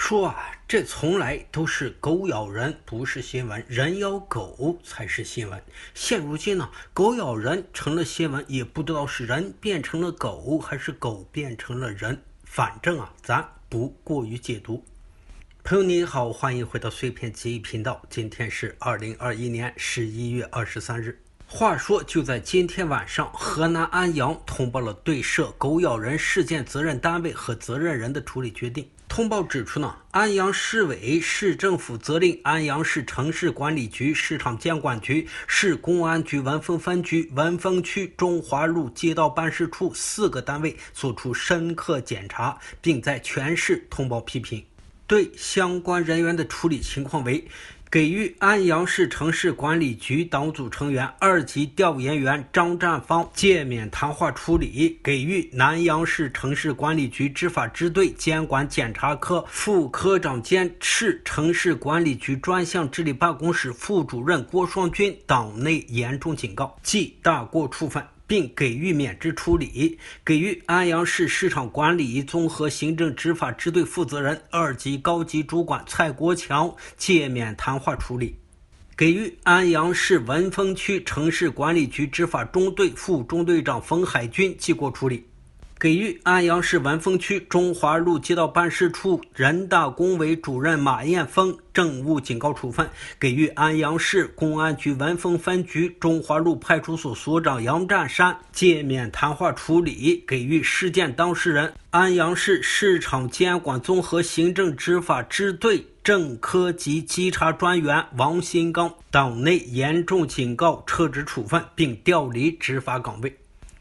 说啊，这从来都是狗咬人不是新闻，人咬狗才是新闻。现如今呢，狗咬人成了新闻，也不知道是人变成了狗，还是狗变成了人。反正啊，咱不过于解读。朋友你好，欢迎回到碎片记忆频道。今天是二零二一年十一月二十三日。话说，就在今天晚上，河南安阳通报了对涉狗咬人事件责任单位和责任人的处理决定。通报指出呢，安阳市委、市政府责令安阳市城市管理局、市场监管局、市公安局文峰分局、文峰区中华路街道办事处四个单位作出深刻检查，并在全市通报批评。对相关人员的处理情况为。给予安阳市城市管理局党组成员、二级调研员张占芳诫勉谈话处理；给予南阳市城市管理局执法支队监管检查科副科长兼市城市管理局专项治理办公室副主任郭双军党内严重警告，记大过处分。并给予免职处理，给予安阳市市场管理综合行政执法支队负责人、二级高级主管蔡国强诫勉谈话处理，给予安阳市文峰区城市管理局执法中队副中队长冯海军记过处理。给予安阳市文峰区中华路街道办事处人大工委主任马艳峰政务警告处分；给予安阳市公安局文峰分局中华路派出所所长杨占山诫勉谈话处理；给予事件当事人安阳市市场监管综合行政执法支队正科级稽查专员王新刚党内严重警告、撤职处分，并调离执法岗位。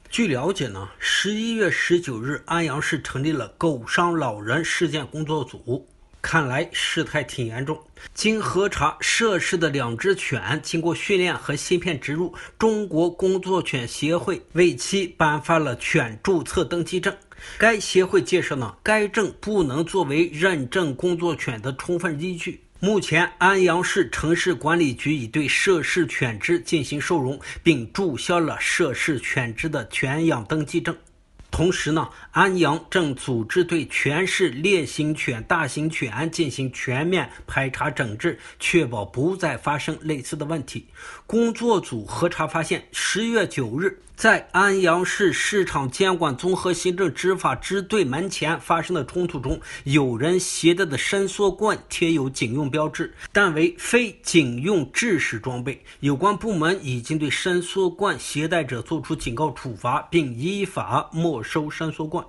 据了解呢，十一月十九日，安阳市成立了狗伤老人事件工作组，看来事态挺严重。经核查，涉事的两只犬经过训练和芯片植入，中国工作犬协会为其颁发了犬注册登记证。该协会介绍呢，该证不能作为认证工作犬的充分依据。目前，安阳市城市管理局已对涉事犬只进行收容，并注销了涉事犬只的犬养登记证。同时呢，安阳正组织对全市烈性犬、大型犬进行全面排查整治，确保不再发生类似的问题。工作组核查发现，十月九日。在安阳市市场监管综合行政执法支队门前发生的冲突中，有人携带的伸缩棍贴有警用标志，但为非警用制式装备。有关部门已经对伸缩棍携带者作出警告处罚，并依法没收伸缩棍。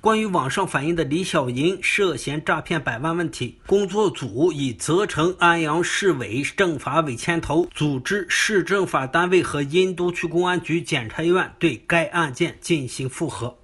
关于网上反映的李小莹涉嫌诈骗百万问题，工作组已责成安阳市委政法委牵头，组织市政法单位和殷都区公安局检察院对该案件进行复核。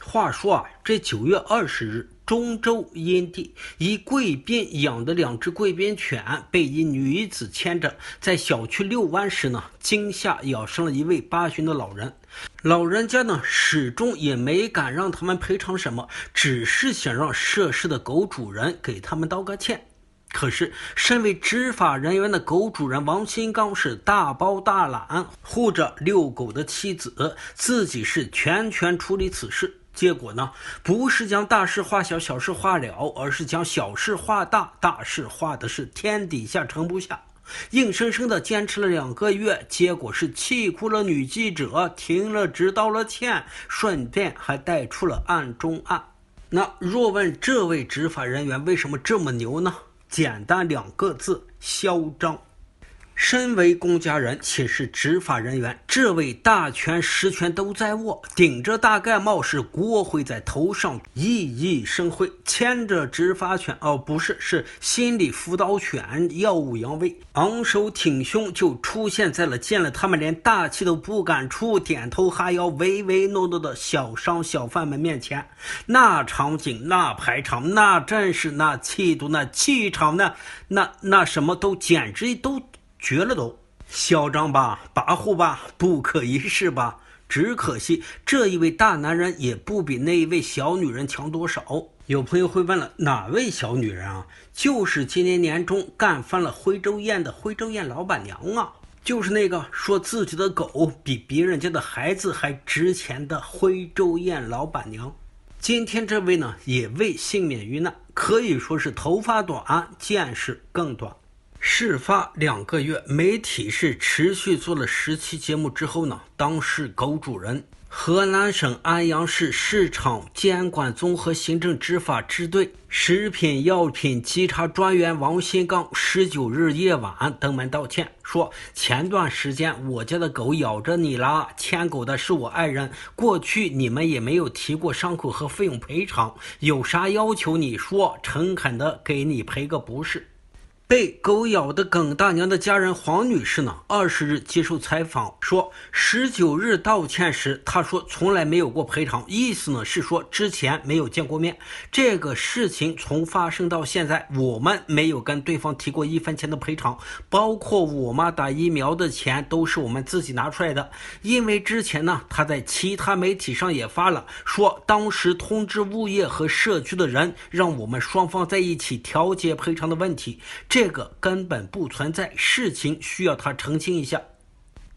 话说啊，这九月二十日。中州阴地一贵宾养的两只贵宾犬被一女子牵着在小区遛弯时呢，惊吓咬伤了一位八旬的老人。老人家呢，始终也没敢让他们赔偿什么，只是想让涉事的狗主人给他们道个歉。可是，身为执法人员的狗主人王新刚是大包大揽护着遛狗的妻子，自己是全权处理此事。结果呢，不是将大事化小、小事化了，而是将小事化大、大事化的是天底下盛不下，硬生生的坚持了两个月，结果是气哭了女记者，停了职，道了歉，顺便还带出了案中案。那若问这位执法人员为什么这么牛呢？简单两个字：嚣张。身为公家人且是执法人员，这位大权实权都在握，顶着大盖帽是国徽在头上，熠熠生辉，牵着执法犬哦，不是，是心理辅导犬，耀武扬威，昂首挺胸就出现在了见了他们连大气都不敢出，点头哈腰，唯唯诺诺的小商小贩们面前，那场景，那排场，那阵势，那气度，那气场，那那那什么都简直都。绝了都，嚣张吧，跋扈吧，不可一世吧。只可惜这一位大男人也不比那一位小女人强多少。有朋友会问了，哪位小女人啊？就是今年年中干翻了徽州宴的徽州宴老板娘啊，就是那个说自己的狗比别人家的孩子还值钱的徽州宴老板娘。今天这位呢，也未幸免于难。可以说是头发短，见识更短。事发两个月，媒体是持续做了十期节目之后呢，当事狗主人。河南省安阳市市场监管综合行政执法支队食品药品稽查专员王新刚十九日夜晚登门道歉，说前段时间我家的狗咬着你了，牵狗的是我爱人，过去你们也没有提过伤口和费用赔偿，有啥要求你说，诚恳的给你赔个不是。被狗咬的耿大娘的家人黄女士呢，二十日接受采访说，十九日道歉时，她说从来没有过赔偿，意思呢是说之前没有见过面。这个事情从发生到现在，我们没有跟对方提过一分钱的赔偿，包括我妈打疫苗的钱都是我们自己拿出来的。因为之前呢，她在其他媒体上也发了，说当时通知物业和社区的人，让我们双方在一起调解赔偿的问题。这。这个根本不存在，事情需要他澄清一下。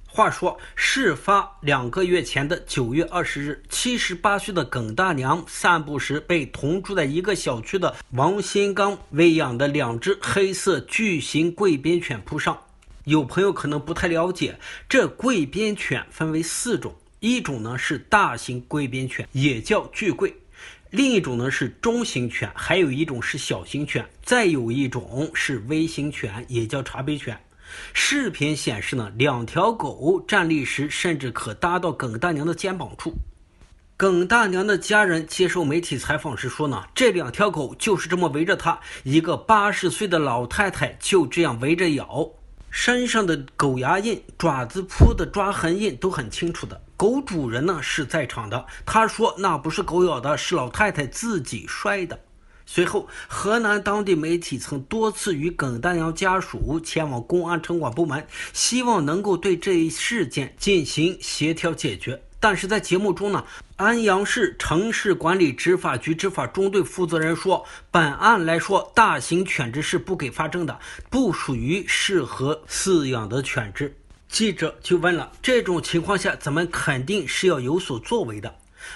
话说，事发两个月前的九月二十日，七十八岁的耿大娘散步时，被同住在一个小区的王新刚喂养的两只黑色巨型贵宾犬扑上。有朋友可能不太了解，这贵宾犬分为四种，一种呢是大型贵宾犬，也叫巨贵。另一种呢是中型犬，还有一种是小型犬，再有一种是微型犬，也叫茶杯犬。视频显示呢，两条狗站立时甚至可搭到耿大娘的肩膀处。耿大娘的家人接受媒体采访时说呢，这两条狗就是这么围着她，一个八十岁的老太太就这样围着咬。身上的狗牙印、爪子扑的抓痕印都很清楚的。狗主人呢是在场的，他说那不是狗咬的，是老太太自己摔的。随后，河南当地媒体曾多次与耿丹阳家属前往公安城管部门，希望能够对这一事件进行协调解决。但是在节目中呢，安阳市城市管理执法局执法中队负责人说，本案来说，大型犬只是不给发证的，不属于适合饲养的犬只。记者就问了，这种情况下，咱们肯定是要有所作为的。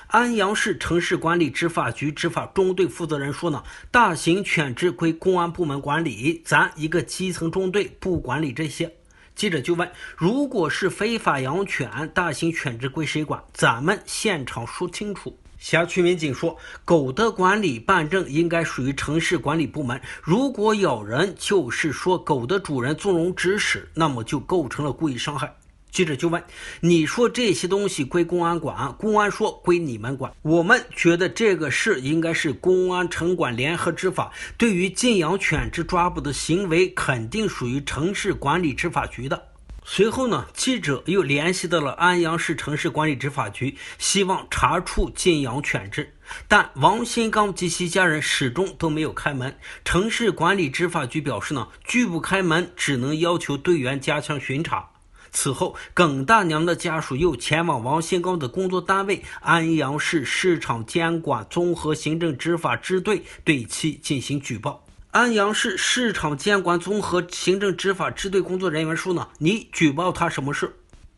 安阳市城市管理执法局执法中队负责人说呢，大型犬只归公安部门管理，咱一个基层中队不管理这些。记者就问：“如果是非法养犬，大型犬只归谁管？”咱们现场说清楚。辖区民警说：“狗的管理办证应该属于城市管理部门。如果咬人，就是说狗的主人纵容指使，那么就构成了故意伤害。”记者就问：“你说这些东西归公安管，公安说归你们管。我们觉得这个事应该是公安城管联合执法。对于禁养犬只抓捕的行为，肯定属于城市管理执法局的。”随后呢，记者又联系到了安阳市城市管理执法局，希望查处禁养犬只，但王新刚及其家人始终都没有开门。城市管理执法局表示呢，拒不开门，只能要求队员加强巡查。此后，耿大娘的家属又前往王新刚的工作单位安阳市市场监管综合行政执法支队对其进行举报。安阳市市场监管综合行政执法支队工作人员说呢，你举报他什么事？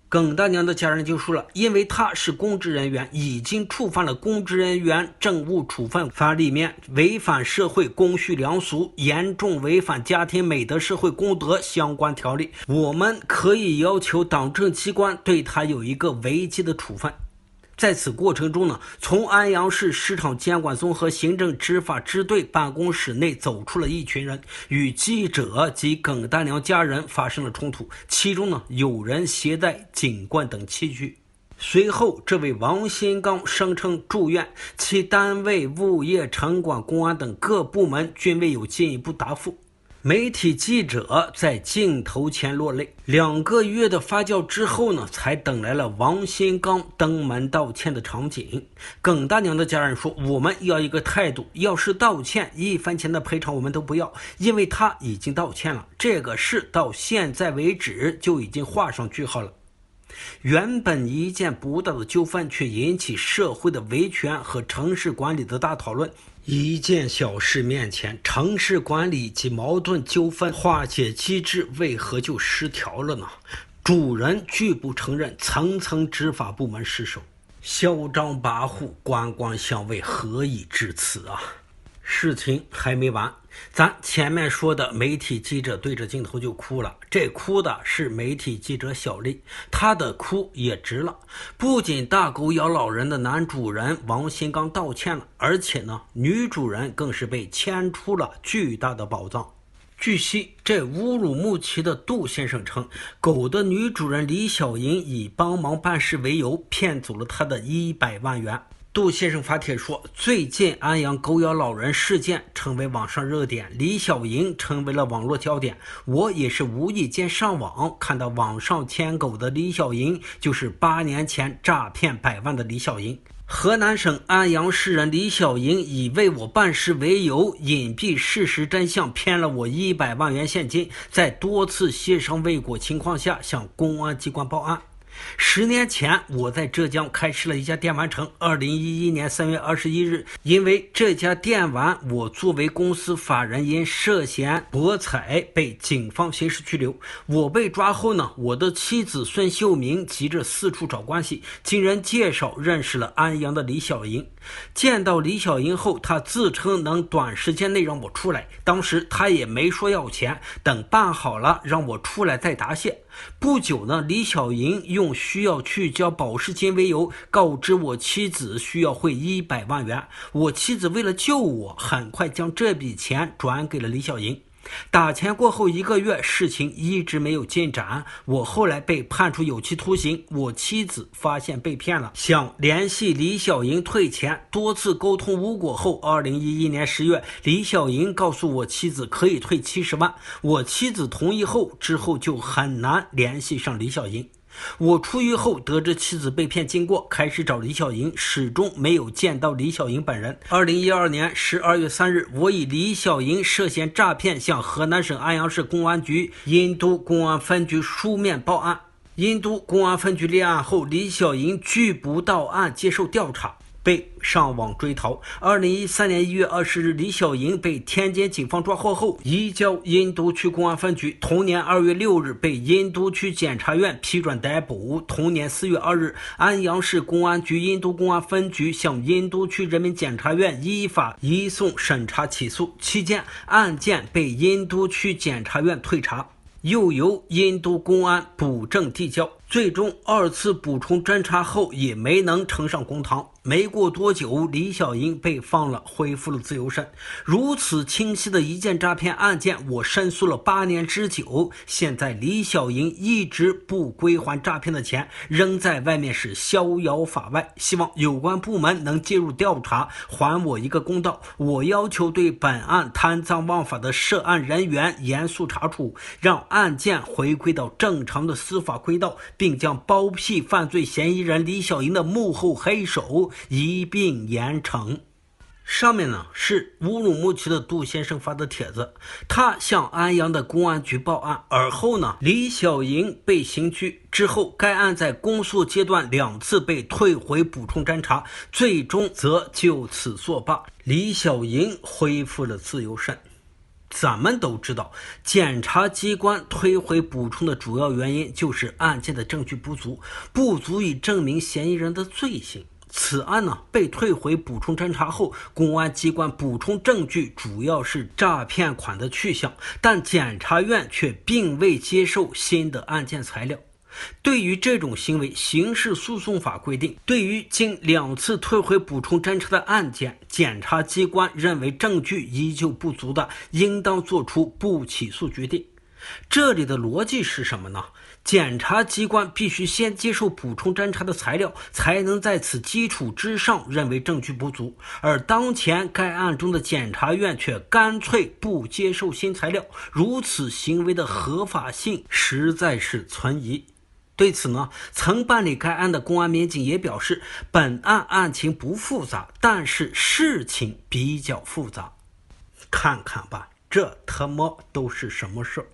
耿大娘的家人就说了，因为他是公职人员，已经触犯了公职人员政务处分法里面违反社会公序良俗、严重违反家庭美德社会公德相关条例，我们可以要求党政机关对他有一个违纪的处分。在此过程中呢，从安阳市市场监管综合行政执法支队办公室内走出了一群人，与记者及耿大娘家人发生了冲突，其中呢有人携带警棍等器具。随后，这位王新刚声称住院，其单位、物业、城管、公安等各部门均未有进一步答复。媒体记者在镜头前落泪。两个月的发酵之后呢，才等来了王新刚登门道歉的场景。耿大娘的家人说：“我们要一个态度，要是道歉，一分钱的赔偿我们都不要，因为他已经道歉了，这个事到现在为止就已经画上句号了。原本一件不大的纠纷，却引起社会的维权和城市管理的大讨论。”一件小事面前，城市管理及矛盾纠纷化解机制为何就失调了呢？主人拒不承认层层执法部门失守，嚣张跋扈，官官相卫，何以至此啊？事情还没完，咱前面说的媒体记者对着镜头就哭了，这哭的是媒体记者小丽，她的哭也值了。不仅大狗咬老人的男主人王新刚道歉了，而且呢，女主人更是被牵出了巨大的宝藏。据悉，这乌鲁木齐的杜先生称，狗的女主人李小莹以帮忙办事为由，骗走了他的一百万元。杜先生发帖说，最近安阳狗咬老人事件成为网上热点，李小莹成为了网络焦点。我也是无意间上网看到网上牵狗的李小莹，就是八年前诈骗百万的李小莹。河南省安阳市人李小莹以为我办事为由，隐蔽事实真相，骗了我一百万元现金，在多次协商未果情况下，向公安机关报案。十年前，我在浙江开设了一家电玩城。二零一一年三月二十一日，因为这家电玩，我作为公司法人因涉嫌博彩被警方刑事拘留。我被抓后呢，我的妻子孙秀明急着四处找关系，经人介绍认识了安阳的李小莹。见到李小莹后，她自称能短时间内让我出来。当时她也没说要钱，等办好了让我出来再答谢。不久呢，李小莹用需要去交保释金为由，告知我妻子需要汇一百万元。我妻子为了救我，很快将这笔钱转给了李小莹。打钱过后一个月，事情一直没有进展。我后来被判处有期徒刑。我妻子发现被骗了，想联系李小银退钱，多次沟通无果后，二零一一年十月，李小银告诉我妻子可以退七十万。我妻子同意后，之后就很难联系上李小银。我出狱后得知妻子被骗经过，开始找李小莹，始终没有见到李小莹本人。二零一二年十二月三日，我以李小莹涉嫌诈骗向河南省安阳市公安局殷都公安分局书面报案。殷都公安分局立案后，李小莹拒不到案接受调查。被上网追逃。二零一三年一月二十日，李小莹被天津警方抓获后，移交殷都区公安分局。同年二月六日，被殷都区检察院批准逮捕。同年四月二日，安阳市公安局殷都公安分局向殷都区人民检察院依法移送审查起诉。期间，案件被殷都区检察院退查，又由殷都公安补正递交。最终二次补充侦查后也没能呈上公堂。没过多久，李小英被放了，恢复了自由身。如此清晰的一件诈骗案件，我申诉了八年之久。现在李小英一直不归还诈骗的钱，仍在外面是逍遥法外。希望有关部门能介入调查，还我一个公道。我要求对本案贪赃枉法的涉案人员严肃查处，让案件回归到正常的司法轨道。并将包庇犯罪嫌疑人李小莹的幕后黑手一并严惩。上面呢是乌鲁木齐的杜先生发的帖子，他向安阳的公安局报案，而后呢，李小莹被刑拘之后，该案在公诉阶段两次被退回补充侦查，最终则就此作罢，李小莹恢复了自由身。咱们都知道，检察机关退回补充的主要原因就是案件的证据不足，不足以证明嫌疑人的罪行。此案呢被退回补充侦查后，公安机关补充证据主要是诈骗款的去向，但检察院却并未接受新的案件材料。对于这种行为，刑事诉讼法规定，对于经两次退回补充侦查的案件，检察机关认为证据依旧不足的，应当作出不起诉决定。这里的逻辑是什么呢？检察机关必须先接受补充侦查的材料，才能在此基础之上认为证据不足。而当前该案中的检察院却干脆不接受新材料，如此行为的合法性实在是存疑。对此呢，曾办理该案的公安民警也表示，本案案情不复杂，但是事情比较复杂。看看吧，这他妈都是什么事儿？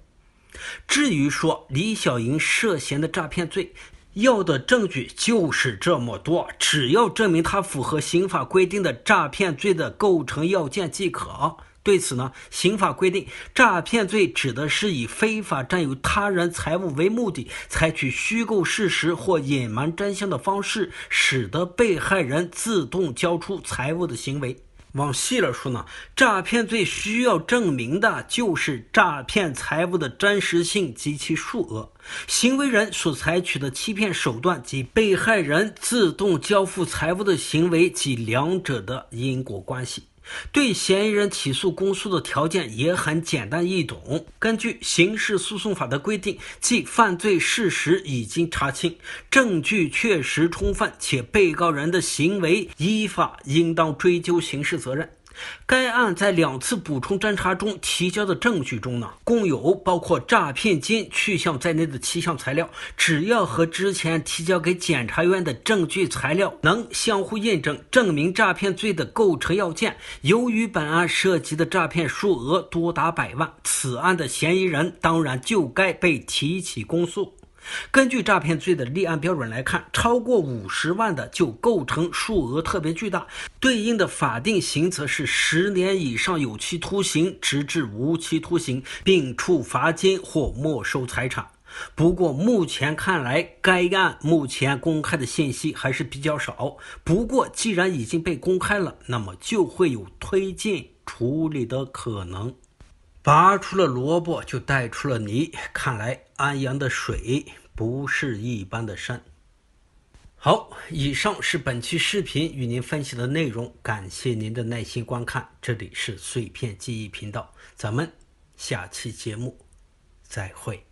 至于说李小莹涉嫌的诈骗罪，要的证据就是这么多，只要证明他符合刑法规定的诈骗罪的构成要件即可。对此呢，刑法规定，诈骗罪指的是以非法占有他人财物为目的，采取虚构事实或隐瞒真相的方式，使得被害人自动交出财物的行为。往细了说呢，诈骗罪需要证明的就是诈骗财物的真实性及其数额，行为人所采取的欺骗手段及被害人自动交付财物的行为及两者的因果关系。对嫌疑人起诉公诉的条件也很简单易懂。根据刑事诉讼法的规定，即犯罪事实已经查清，证据确实充分，且被告人的行为依法应当追究刑事责任。该案在两次补充侦查中提交的证据中呢，共有包括诈骗金去向在内的七项材料。只要和之前提交给检察院的证据材料能相互印证，证明诈骗罪的构成要件。由于本案涉及的诈骗数额多达百万，此案的嫌疑人当然就该被提起公诉。根据诈骗罪的立案标准来看，超过五十万的就构成数额特别巨大，对应的法定刑责是十年以上有期徒刑，直至无期徒刑，并处罚金或没收财产。不过目前看来，该案目前公开的信息还是比较少。不过既然已经被公开了，那么就会有推进处理的可能。拔出了萝卜就带出了泥，看来安阳的水不是一般的深。好，以上是本期视频与您分享的内容，感谢您的耐心观看。这里是碎片记忆频道，咱们下期节目再会。